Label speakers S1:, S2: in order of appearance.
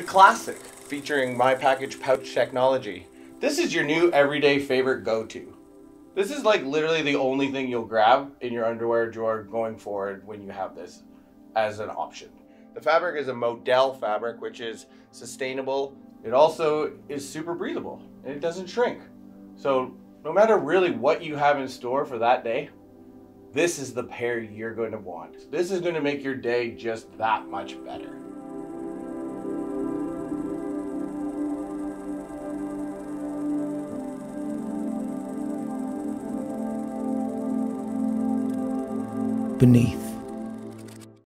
S1: The Classic, featuring MyPakage pouch technology. This is your new everyday favorite go-to. This is like literally the only thing you'll grab in your underwear drawer going forward when you have this as an option. The fabric is a modal fabric, which is sustainable. It also is super breathable and it doesn't shrink. So no matter really what you have in store for that day, this is the pair you're going to want. This is going to make your day just that much better.
S2: BN3TH.